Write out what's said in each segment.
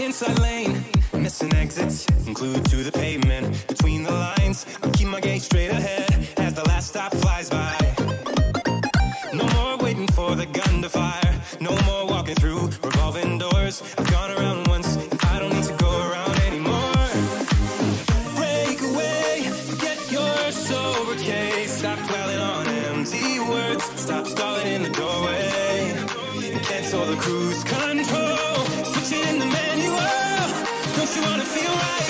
Inside lane, missing exits, glued to the pavement. Between the lines, I keep my gaze straight ahead as the last stop flies by. No more waiting for the gun to fire. No more walking through revolving doors. I've gone around once, I don't need to go around anymore. Break away, forget your sober case. Stop dwelling on empty words. Stop stalling in the doorway. Cancel the cruise control. The manual. Don't you wanna feel right?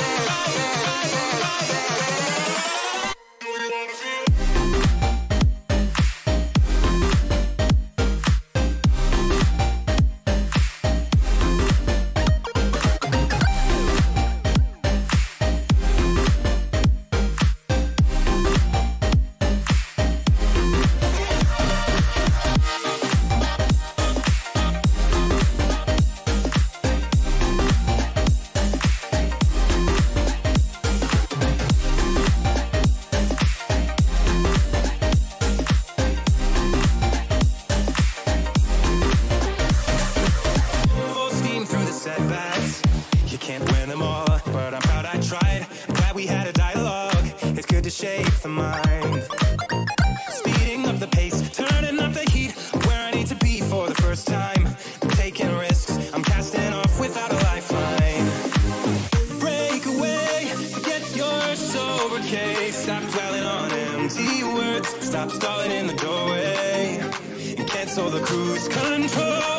Full in the doorway. And cancel the cruise control.